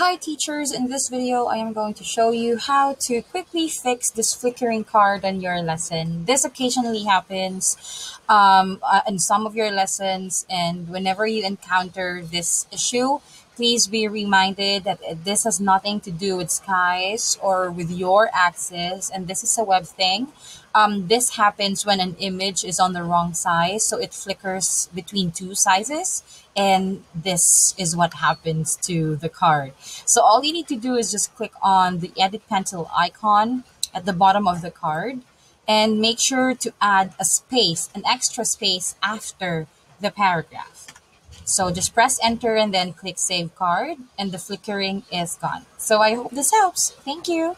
Hi teachers, in this video I am going to show you how to quickly fix this flickering card on your lesson. This occasionally happens um, uh, in some of your lessons and whenever you encounter this issue, please be reminded that this has nothing to do with skies or with your axis and this is a web thing. Um, this happens when an image is on the wrong size, so it flickers between two sizes and this is what happens to the card. So all you need to do is just click on the edit pencil icon at the bottom of the card and make sure to add a space, an extra space after the paragraph. So just press enter and then click save card and the flickering is gone. So I hope this helps. Thank you.